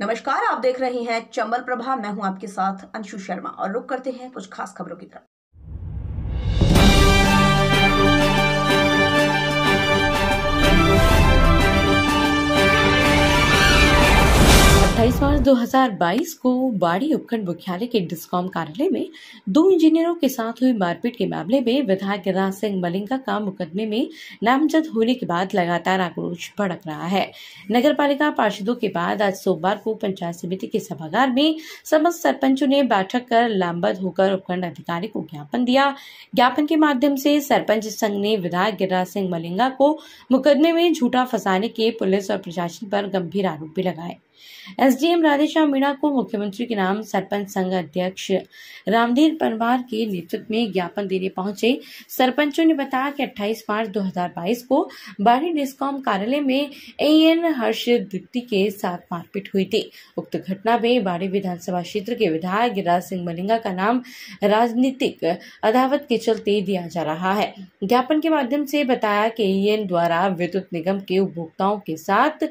नमस्कार, आप देख रहे हैं चंबल प्रभा। मैं हूँ आपके साथ अंशु शर्मा और रुक करते हैं कुछ खास खबरों की तरफ़। अट्ठाईस मार्च 2022 को बाड़ी उपखंड मुख्यालय के डिस्कॉम कार्यालय में दो इंजीनियरों के साथ हुई मारपीट के मामले में विधायक गिरिराज सिंह मलिंगा का मुकदमे में नामजद होने के बाद लगातार आक्रोश भड़क रहा है। नगर पालिका पार्षदों के बाद आज सोमवार को पंचायत समिति के सभागार में समस्त सरपंचों ने बैठक कर लामबद्ध होकर उपखंड अधिकारी को ज्ञापन दिया। ज्ञापन के माध्यम से सरपंच संघ ने विधायक गिरिराज सिंह मलिंगा को मुकदमे में झूठा फंसाने के पुलिस और प्रशासन पर गंभीर आरोप भी लगाए। एसडीएम राधेश्याम मीणा को मुख्यमंत्री के नाम सरपंच संघ अध्यक्ष रामधीर परमार के नेतृत्व में ज्ञापन देने पहुँचे। सरपंचों ने बताया कि 28 मार्च 2022 को बाड़ी डिस्कॉम कार्यालय में एएन हर्ष दीप्ति के साथ मारपीट हुई थी। उक्त घटना में बाड़ी विधानसभा क्षेत्र के विधायक गिरिराज सिंह मलिंगा का नाम राजनीतिक अदावत के चलते दिया जा रहा है। ज्ञापन के माध्यम से बताया कि एएन द्वारा विद्युत निगम के उपभोक्ताओं के साथ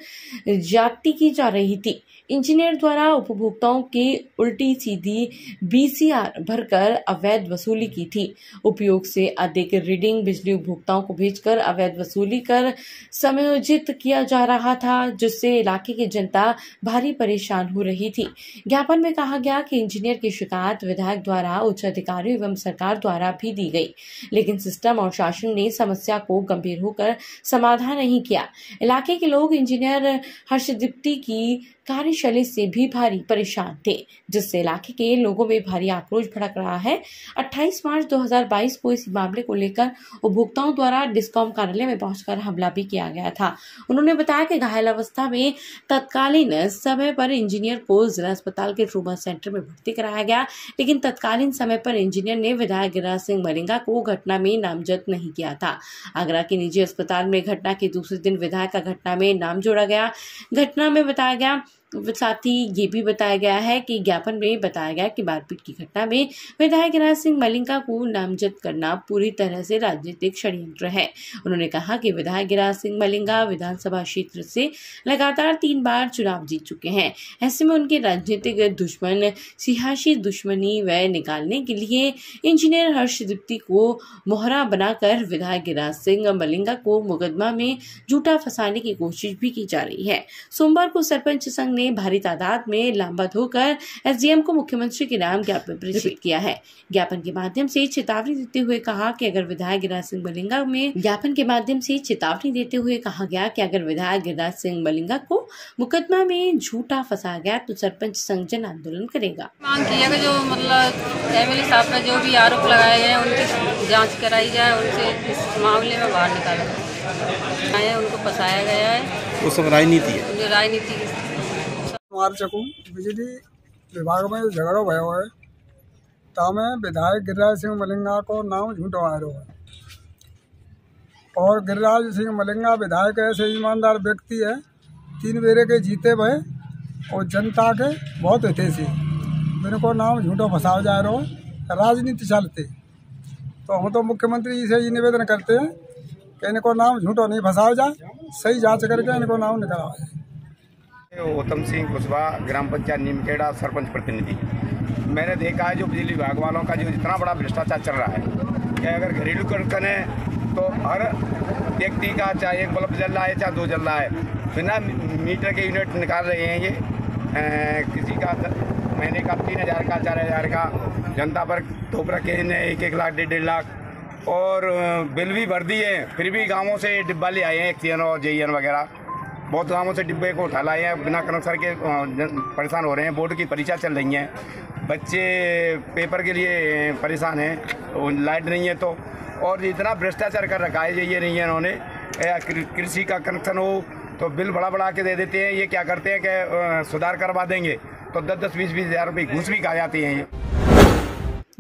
जाति की जा रही थी इंजीनियर द्वारा उपभोक्ताओं की उल्टी सीधी बीसीआर भरकर अवैध वसूली की थी। उपयोग से अधिक रीडिंग बिजली उपभोक्ताओं को भेजकर अवैध वसूली कर समायोजित किया जा रहा था, जिससे इलाके की जनता भारी परेशान हो रही थी। ज्ञापन में कहा गया कि इंजीनियर की शिकायत विधायक द्वारा, उच्च अधिकारियों एवं सरकार द्वारा भी दी गई। लेकिन सिस्टम और शासन ने समस्या को गंभीर होकर समाधान नहीं किया। इलाके के लोग इंजीनियर हर्षदीप्ति की कार्यशैली से भी भारी परेशान थे, जिससे इलाके के लोगों में भारी आक्रोश भड़क रहा है। 28 मार्च 2022 को इस मामले को लेकर उपभोक्ताओं द्वारा डिस्कॉम कार्यालय में पहुंचकर हमला भी किया गया था। उन्होंने बताया कि घायल अवस्था में तत्कालीन समय पर इंजीनियर को जिला अस्पताल के ट्रूमा सेंटर में भर्ती कराया गया, लेकिन तत्कालीन समय पर इंजीनियर ने विधायक गिरिराज सिंह मलिंगा को घटना में नामजद नहीं किया था। आगरा के निजी अस्पताल में घटना के दूसरे दिन विधायक का घटना में नाम जोड़ा गया। घटना में बताया गया time. साथ ही ये भी बताया गया है कि ज्ञापन में बताया गया कि मारपीट की घटना में विधायक राज सिंह मलिंगा को नामजद करना पूरी तरह से राजनीतिक षड्यंत्र है। उन्होंने कहा कि विधायक गिरिराज सिंह मलिंगा विधानसभा क्षेत्र से लगातार तीन बार चुनाव जीत चुके हैं। ऐसे में उनके राजनीतिक दुश्मन सियासी दुश्मनी व निकालने के लिए इंजीनियर हर्ष दीप्ति को मोहरा बनाकर विधायक गिरिराज सिंह मलिंगा को मुकदमा में झूठा फंसाने की कोशिश भी की जा रही है। सोमवार को सरपंच संघ ने भारी तादाद में लामबद्ध होकर एसडीएम को मुख्यमंत्री के नाम ज्ञापन प्रेषित किया है। ज्ञापन के माध्यम से चेतावनी देते हुए कहा कि अगर विधायक गिरिराज सिंह मलिंगा में ज्ञापन के माध्यम से चेतावनी देते हुए कहा गया कि अगर विधायक गिरिराज सिंह मलिंगा को मुकदमा में झूठा फंसा गया तो सरपंच संघ जन आंदोलन करेगा। मांग किया कि जो मतलब एमएलए साहब पर जो भी आरोप लगाए गए उनकी जाँच कराई जाए उनसे इस मामले में बाहर निकाला जाए। उनको फंसाया गया है। वो सब राजनीति है। जो राजनीति માર્ચકું बिजली विभाग में झगड़ो भयो है तामे विधायक गिरिराज सिंह मलिंगा को नाम झूठो आयो है और गिरिराज सिंह मलिंगा विधायक ऐसे ईमानदार व्यक्ति है तीन बेरे के जीते भय और जनता के बहुत हितेशी मेरे को नाम झूठो फंसाओ जा रहा है राजनीति चलते तो हम तो मुख्यमंत्री जी से ये निवेदन करते हैं कि इनको नाम झूठो नहीं फंसाओ जाए सही जांच करके इनको नाम निकलाओ जाए उत्तम सिंह कुशवाहा ग्राम पंचायत नीमखेड़ा सरपंच प्रतिनिधि। मैंने देखा है जो बिजली विभाग वालों का जो इतना बड़ा भ्रष्टाचार चल रहा है कि अगर घरेलू है तो हर व्यक्ति का चाहे एक बल्ब जल रहा है चाहे दो जल रहा है बिना मीटर के यूनिट निकाल रहे हैं ये। ए, किसी का महीने का तीन हज़ार का चार हज़ार का जनता पर थोप रखे हैं एक एक लाख डेढ़ डेढ़ लाख। और बिल भी भर दिए फिर भी गाँवों से डिब्बा ले आए हैं एक्सीजन और जे वगैरह। बहुत गाँवों से डिब्बे को उठा लाए हैं, बिना कनेक्शन के परेशान हो रहे हैं। बोर्ड की परीक्षा चल रही है। बच्चे पेपर के लिए परेशान हैं लाइट नहीं है तो। और इतना भ्रष्टाचार कर रखा है, ये ये नहीं है इन्होंने। कृषि का कनेक्शन हो तो बिल बड़ा बड़ा के दे देते हैं। ये क्या करते हैं कि सुधार करवा देंगे। तो दस दस, बीस बीस हज़ार रुपये घूस भी खा जाती हैं ये।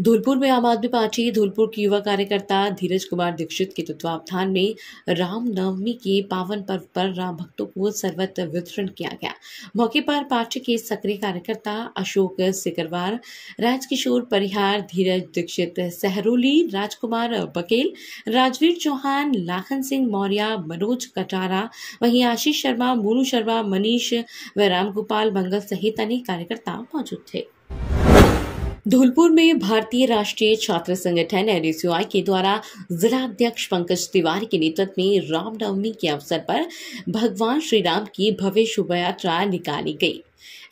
धौलपुर में आम आदमी पार्टी, धौलपुर की युवा कार्यकर्ता धीरज कुमार दीक्षित के तत्वावधान में रामनवमी के पावन पर्व पर राम भक्तों को सर्वत्र वितरण किया गया। मौके पर पार्टी के सक्रिय कार्यकर्ता अशोक सिकरवार, राजकिशोर परिहार, धीरज दीक्षित सहरोली, राजकुमार बकेल राजवीर चौहान, लाखन सिंह मौर्य, मनोज कटारा, वहीं आशीष शर्मा, मोनू शर्मा, मनीष व रामगोपाल मंगल सहित अनेक कार्यकर्ता मौजूद थे। धौलपुर में भारतीय राष्ट्रीय छात्र संगठन एनएसयूआई के द्वारा जिला अध्यक्ष पंकज तिवारी के नेतृत्व में रामनवमी के अवसर पर भगवान श्री राम की भव्य शोभा यात्रा निकाली गई।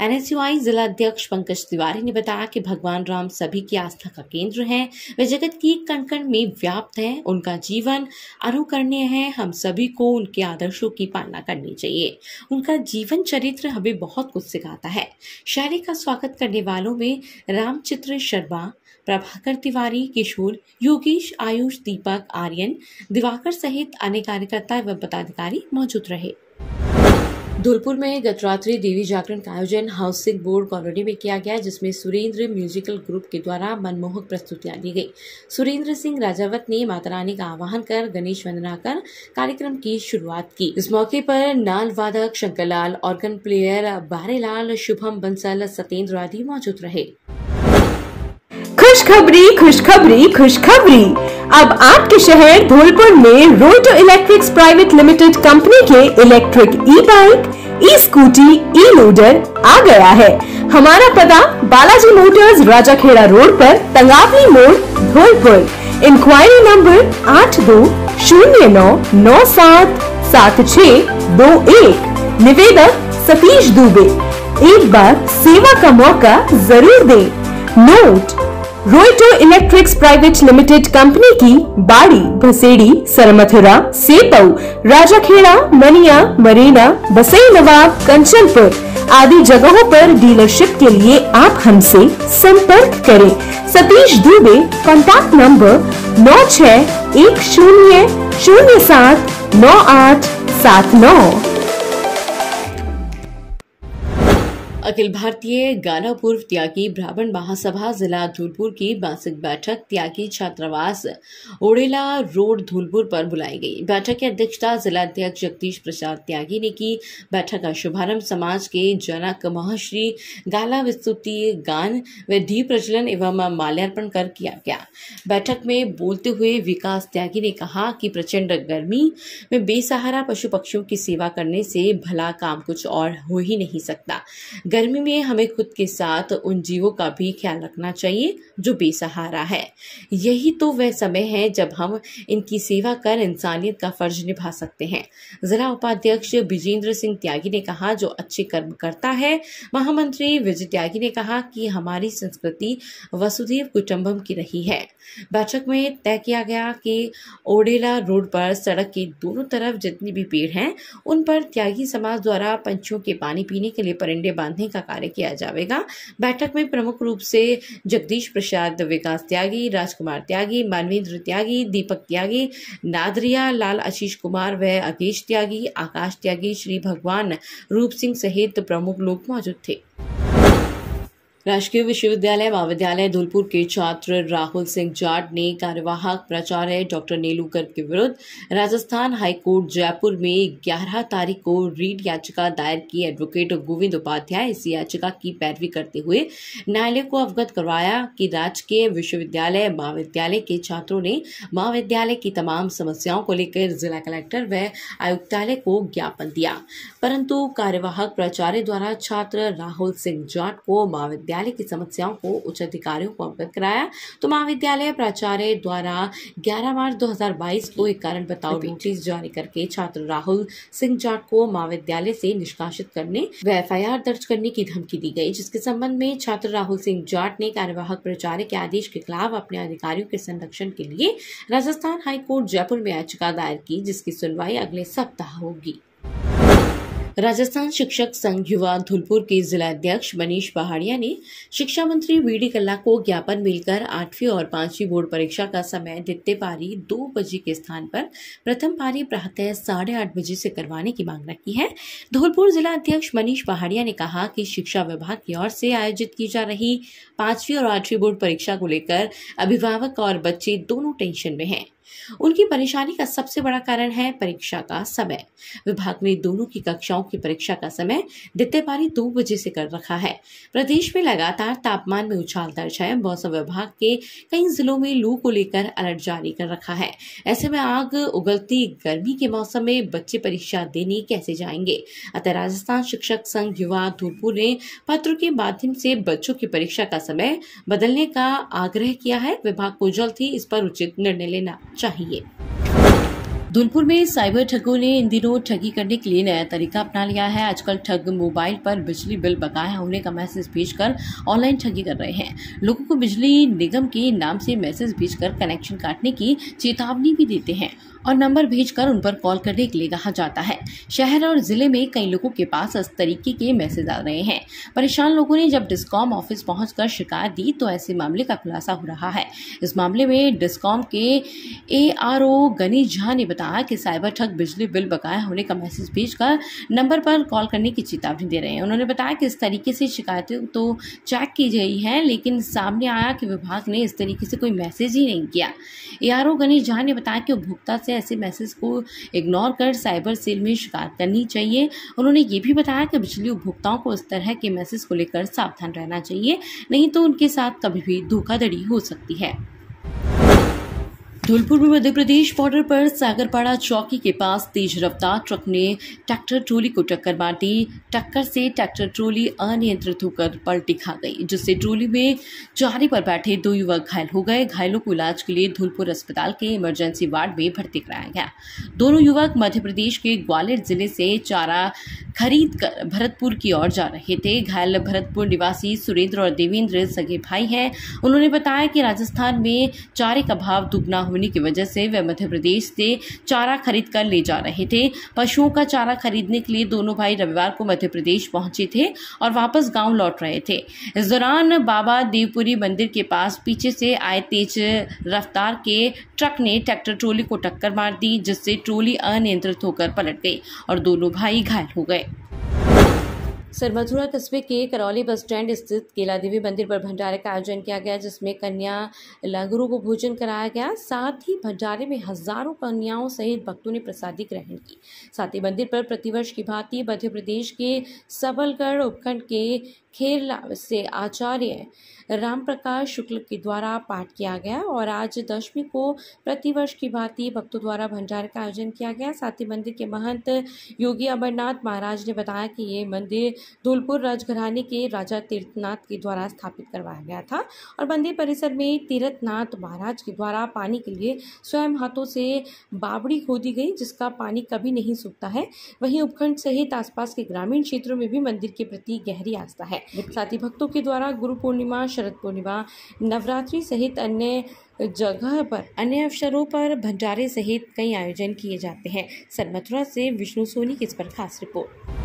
एनएसयूआई जिला अध्यक्ष पंकज तिवारी ने बताया कि भगवान राम सभी की आस्था का केंद्र है। वे जगत की कण कण में व्याप्त हैं। उनका जीवन अनुकरणीय है। हम सभी को उनके आदर्शों की पालना करनी चाहिए। उनका जीवन चरित्र हमें बहुत कुछ सिखाता है। शायरी का स्वागत करने वालों में रामचित्र शर्मा, प्रभाकर तिवारी, किशोर, योगेश, आयुष, दीपक, आर्यन, दिवाकर सहित अन्य कार्यकर्ता एवं पदाधिकारी मौजूद रहे। धौलपुर में गत रात्रि देवी जागरण का आयोजन हाउसिंग बोर्ड कॉलोनी में किया गया, जिसमें सुरेंद्र म्यूजिकल ग्रुप के द्वारा मनमोहक प्रस्तुतियाँ दी गई। सुरेंद्र सिंह राजावत ने माता रानी का आवाहन कर गणेश वंदना कर कार्यक्रम की शुरुआत की। इस मौके पर नाल वादक शंकरलाल ऑर्गन प्लेयर बारेलाल, शुभम बंसल, सत्येंद्र आदि मौजूद रहे। खुशखबरी खुशखबरी खुशखबरी। अब आपके शहर धौलपुर में Roto electrics private limited company के electric e bike e scooty e loader आ गया है। हमारा पता बालाजी मोटर्स राजाखेड़ा रोड पर तंगावली मोड़, धौलपुर। इंक्वायरी नंबर आठ दो शून्य नौ नौ सात सात छ दो एक। निवेदक सतीश दुबे। एक बार सेवा का मौका ज़रूर दें। Note Roto electrics private limited company की बाड़ी, भसेड़ी, सरमथुरा, सेपऊ, राजाखेड़ा, मनिया मरीना बसई नवाब, कंचनपुर आदि जगहों पर डीलरशिप के लिए आप हमसे संपर्क करें। सतीश दुबे कॉन्टैक्ट नंबर नौ छ एक शून्य शून्य सात नौ आठ सात नौ। अखिल भारतीय गाना पूर्व त्यागी ब्राह्मण महासभा जिला धौलपुर की मासिक बैठक त्यागी छात्रावास ओडेला रोड धौलपुर पर बुलाई गई। बैठक की अध्यक्षता जिला अध्यक्ष जगदीश प्रसाद त्यागी ने की। बैठक का शुभारंभ समाज के जनक महर्षि गाला विस्तुति गान व दीप प्रज्वलन एवं माल्यार्पण कर किया गया। बैठक में बोलते हुए विकास त्यागी ने कहा कि प्रचंड गर्मी में बेसहारा पशु पक्षियों की सेवा करने से भला काम कुछ और हो ही नहीं सकता। गर्मी में हमें खुद के साथ उन जीवों का भी ख्याल रखना चाहिए, जो बेसहारा है। यही तो वह समय है जब हम इनकी सेवा कर इंसानियत का फ़र्ज़ निभा सकते हैं। जिला उपाध्यक्ष विजेंद्र सिंह त्यागी ने कहा, जो अच्छे कर्म करता है। महामंत्री विजय त्यागी ने कहा कि हमारी संस्कृति वसुदेव कुटुंबम की रही है। बैठक में तय किया गया कि ओडेला रोड पर सड़क के दोनों तरफ़ जितने भी पेड़ हैं, उन पर त्यागी समाज द्वारा पंछियों के पानी पीने के लिए परिंडे बांधने का कार्य किया जाएगा। बैठक में प्रमुख रूप से जगदीश प्रसाद, विकास त्यागी, राजकुमार त्यागी, मानवेंद्र त्यागी, दीपक त्यागी, नादरिया लाल, आशीष कुमार व अकेश त्यागी, आकाश त्यागी, श्री भगवान रूप सिंह सहित प्रमुख लोग मौजूद थे। राजकीय विश्वविद्यालय महाविद्यालय धौलपुर के छात्र राहुल सिंह जाट ने कार्यवाहक प्राचार्य डॉक्टर नीलू गर्ग के विरुद्ध राजस्थान हाईकोर्ट जयपुर में 11 तारीख को रीट याचिका दायर की। एडवोकेट गोविंद उपाध्याय इस याचिका की पैरवी करते हुए न्यायालय को अवगत करवाया कि राजकीय विश्वविद्यालय महाविद्यालय के छात्रों ने महाविद्यालय की तमाम समस्याओं को लेकर जिला कलेक्टर व आयुक्तालय को ज्ञापन दिया। परंतु कार्यवाहक प्राचार्य द्वारा छात्र राहुल सिंह जाट को महाविद्यालय महाविद्यालय की समस्याओं को उच्च अधिकारियों को अवगत कराया। तो महाविद्यालय प्राचार्य द्वारा 11 मार्च 2022 को एक कारण बताओ नोटिस जारी करके छात्र राहुल सिंह जाट को महाविद्यालय से निष्कासित करने व एफआईआर दर्ज करने की धमकी दी गई जिसके संबंध में छात्र राहुल सिंह जाट ने कार्यवाहक प्राचार्य के आदेश के खिलाफ अपने अधिकारियों के संरक्षण के लिए राजस्थान हाईकोर्ट जयपुर में याचिका दायर की जिसकी सुनवाई अगले सप्ताह होगी। राजस्थान शिक्षक संघ युवा धुलपुर के जिला अध्यक्ष मनीष पहाड़िया ने शिक्षा मंत्री वीडी कल्ला को ज्ञापन मिलकर आठवीं और पांचवी बोर्ड परीक्षा का समय द्वितीय पारी दो बजे के स्थान पर प्रथम पारी प्रातः साढ़े आठ बजे से करवाने की मांग रखी है। धौलपुर जिला अध्यक्ष मनीष पहाड़िया ने कहा कि शिक्षा विभाग की ओर से आयोजित की जा रही पांचवी और आठवीं बोर्ड परीक्षा को लेकर अभिभावक और बच्चे दोनों टेंशन में हैं। उनकी परेशानी का सबसे बड़ा कारण है परीक्षा का समय। विभाग ने दोनों की कक्षाओं की परीक्षा का समय द्वितीय पारी दो बजे से कर रखा है। प्रदेश में लगातार तापमान में उछाल दर्ज है। मौसम विभाग के कई जिलों में लू को लेकर अलर्ट जारी कर रखा है। ऐसे में आग उगलती गर्मी के मौसम में बच्चे परीक्षा देने कैसे जाएँगे? अतः राजस्थान शिक्षक संघ युवा धूलपुर ने पत्र के माध्यम से बच्चों की परीक्षा का समय बदलने का आग्रह किया है। विभाग को जल्द ही इस पर उचित निर्णय लेना चाहिए। धौलपुर में साइबर ठगों ने इन दिनों ठगी करने के लिए नया तरीका अपना लिया है। आजकल ठग मोबाइल पर बिजली बिल बकाया होने का मैसेज भेजकर ऑनलाइन ठगी कर रहे हैं। लोगों को बिजली निगम के नाम से मैसेज भेजकर कनेक्शन काटने की चेतावनी भी देते हैं। और नंबर भेजकर उन पर कॉल करने के लिए कहा जाता है। शहर और ज़िले में कई लोगों के पास इस तरीके के मैसेज आ रहे हैं। परेशान लोगों ने जब डिस्कॉम ऑफ़िस पहुंचकर शिकायत दी तो ऐसे मामले का खुलासा हो रहा है। इस मामले में डिस्कॉम के A R O Ganesh Jha ने बताया कि साइबर ठग, बिजली बिल बकाया होने का मैसेज भेजकर नंबर पर कॉल करने की चेतावनी दे रहे हैं। उन्होंने बताया कि इस तरीके से शिकायतें तो चेक की गई हैं, लेकिन सामने आया कि विभाग ने इस तरीके से कोई मैसेज ही नहीं किया। A R O Ganesh Jha ने बताया कि उपभोक्ता से ऐसे मैसेज को इग्नोर कर साइबर सेल में शिकायत करनी चाहिए। उन्होंने ये भी बताया कि बिजली उपभोक्ताओं को इस तरह के मैसेज को लेकर सावधान रहना चाहिए, नहीं तो उनके साथ कभी भी धोखाधड़ी हो सकती है। धौलपुर में मध्य प्रदेश बॉर्डर पर सागरपाड़ा चौकी के पास तेज रफ्तार ट्रक ने ट्रैक्टर ट्रोली को टक्कर मार दी। टक्कर से ट्रैक्टर ट्रोली अनियंत्रित होकर पलटी खा गई, जिससे ट्रोली में चारे पर बैठे दो युवक घायल हो गए। घायलों को इलाज के लिए धौलपुर अस्पताल के इमरजेंसी वार्ड में भर्ती कराया गया। दोनों युवक मध्य प्रदेश के ग्वालियर ज़िले से चारा खरीद कर भरतपुर की ओर जा रहे थे। घायल भरतपुर निवासी सुरेंद्र और देवेंद्र सगे भाई हैं। उन्होंने बताया कि राजस्थान में चारे का भाव दुगना होने की वजह से वे मध्य प्रदेश से चारा खरीद कर ले जा रहे थे। पशुओं का चारा खरीदने के लिए दोनों भाई रविवार को मध्य प्रदेश पहुँचे थे और वापस गाँव लौट रहे थे। इस दौरान बाबा देवपुरी मंदिर के पास पीछे से आए तेज रफ्तार के ट्रक ने ट्रैक्टर ट्रोली को टक्कर मार दी, जिससे ट्रोली अनियंत्रित होकर पलट गई और दोनों भाई घायल हो गए। सरमथुरा कस्बे के करौली बस स्टैंड स्थित केला देवी मंदिर पर भंडारे का आयोजन किया गया, जिसमें कन्या लंगरों को भोजन कराया गया। साथ ही भंडारे में हज़ारों कन्याओं सहित भक्तों ने प्रसादी ग्रहण की। साथ ही मंदिर पर प्रतिवर्ष की भांति मध्य प्रदेश के सबलगढ़ उपखंड के खेरला से आचार्य राम प्रकाश शुक्ल के द्वारा पाठ किया गया और आज दशमी को प्रतिवर्ष की भांति भक्तों द्वारा भंडारे का आयोजन किया गया। साथ ही मंदिर के महंत योगी अमरनाथ महाराज ने बताया कि ये मंदिर धौलपुर राजघराने के राजा तीर्थनाथ के द्वारा स्थापित करवाया गया था और मंदिर परिसर में तीर्थनाथ महाराज के द्वारा पानी के लिए स्वयं हाथों से बावड़ी खोदी गई, जिसका पानी कभी नहीं सूखता है। वहीं उपखंड सहित आसपास के ग्रामीण क्षेत्रों में भी मंदिर के प्रति गहरी आस्था है। साथ ही भक्तों के द्वारा गुरु पूर्णिमा, शरद पूर्णिमा, नवरात्रि सहित अन्य जगह पर, अन्य अवसरों पर भंडारे सहित कई आयोजन किए जाते हैं। सर मथुरा से विष्णु सोनी की इस पर खास रिपोर्ट।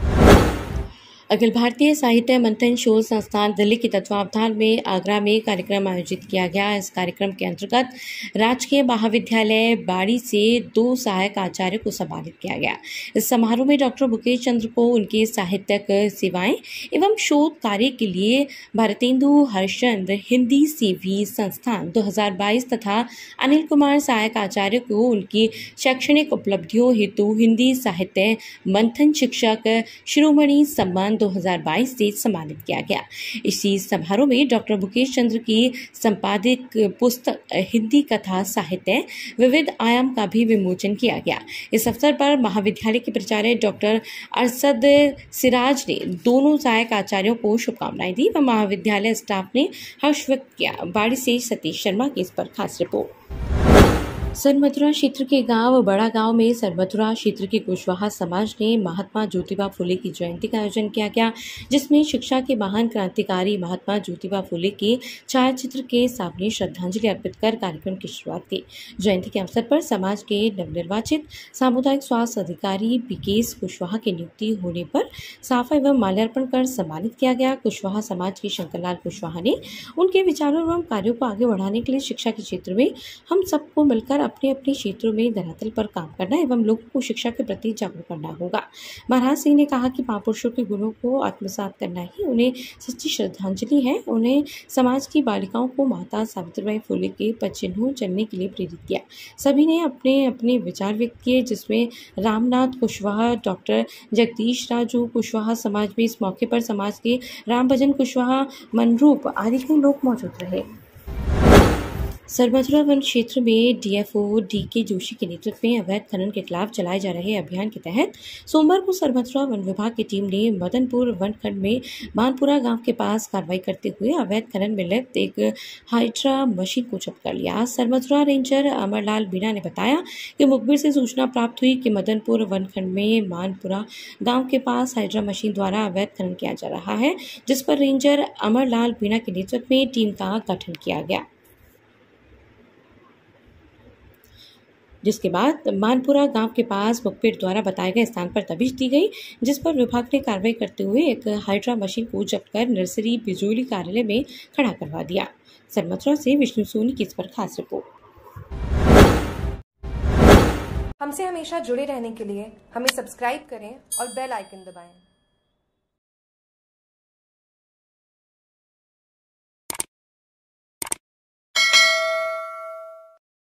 अखिल भारतीय साहित्य मंथन शोध संस्थान दिल्ली के तत्वावधान में आगरा में कार्यक्रम आयोजित किया गया। इस कार्यक्रम के अंतर्गत राजकीय महाविद्यालय बाड़ी से दो सहायक आचार्य को सम्मानित किया गया। इस समारोह में डॉक्टर मुकेश चंद्र को उनकी साहित्यक सेवाएँ एवं शोध कार्य के लिए भारतेंदु हर्षचंद्र हिंदी सेवी संस्थान 2022 तथा अनिल कुमार सहायक आचार्य को उनकी शैक्षणिक उपलब्धियों हेतु हिंदी साहित्य मंथन शिक्षक शिरोमणि सम्मान 2022 से सम्मानित किया गया। इसी समारोह में डॉक्टर मुकेश चंद्र की संपादित पुस्तक, हिंदी कथा, साहित्य, विविध आयाम का भी विमोचन किया गया। इस अवसर पर महाविद्यालय के प्राचार्य डॉक्टर अरसद सिराज ने दोनों सहायक आचार्यों को शुभकामनाएँ दी व महाविद्यालय स्टाफ ने हर्ष व्यक्त किया। बाड़ी से सतीश शर्मा की इस पर खास रिपोर्ट। सरमथुरा क्षेत्र के गाँव बड़ा गाँव में सरमथुरा क्षेत्र के कुशवाहा समाज ने महात्मा ज्योतिबा फुले की जयंती का आयोजन किया गया, जिसमें शिक्षा के महान क्रांतिकारी महात्मा ज्योतिबा फुले के छायाचित्र के सामने श्रद्धांजलि अर्पित कर कार्यक्रम की शुरुआत की। जयंती के अवसर पर समाज के नवनिर्वाचित सामुदायिक स्वास्थ्य अधिकारी बिकेश कुशवाहा की नियुक्ति होने पर साफा एवं माल्यार्पण कर सम्मानित किया गया। कुशवाहा समाज के शंकरलाल कुशवाहा ने उनके विचारों एवं कार्यों को आगे बढ़ाने के लिए शिक्षा के क्षेत्र में हम सबको मिलकर अपने अपने क्षेत्रों में धरातल पर काम करना एवं लोगों को शिक्षा के प्रति जागरूक करना होगा। महाराज सिंह ने कहा कि महापुरुषों के गुणों को आत्मसात करना ही उन्हें सच्ची श्रद्धांजलि है। उन्हें समाज की बालिकाओं को माता सावित्रीबाई फुले के पचिन्हों चलने के लिए प्रेरित किया। सभी ने अपने अपने विचार व्यक्त किए, जिसमें रामनाथ कुशवाहा, डॉक्टर जगदीश राजू कुशवाहा समाज में इस मौके पर समाज के राम भजन कुशवाहा, मनरूप आदि के लोग मौजूद रहे। सरमथुरा वन क्षेत्र में डीएफओ डी के जोशी के नेतृत्व में अवैध खनन के खिलाफ चलाए जा रहे अभियान के तहत सोमवार को सरमथुरा वन विभाग की टीम ने मदनपुर वन खंड में मानपुरा गाँव के पास कार्रवाई करते हुए अवैध खनन में लिप्त एक हाइड्रा मशीन को जब्त कर लिया। सरमथुरा रेंजर अमरलाल बीना ने बताया कि मुखबिर से सूचना प्राप्त हुई कि मदनपुर वन खंड में मानपुरा गाँव के पास हाइड्रा मशीन द्वारा अवैध खनन किया जा रहा है, जिस पर रेंजर अमरलाल बीना के नेतृत्व में टीम का गठन किया गया। जिसके बाद मानपुरा गाँव के पास मुखबिर द्वारा बताए गए स्थान पर तबिश दी गई, जिस पर विभाग ने कार्रवाई करते हुए एक हाइड्रा मशीन को जब्त कर नर्सरी बिजोली कार्यालय में खड़ा करवा दिया। सरमथुरा से विष्णु सोनी की इस पर खास रिपोर्ट। हमसे हमेशा जुड़े रहने के लिए हमें सब्सक्राइब करें और बेल आइकन दबाएँ।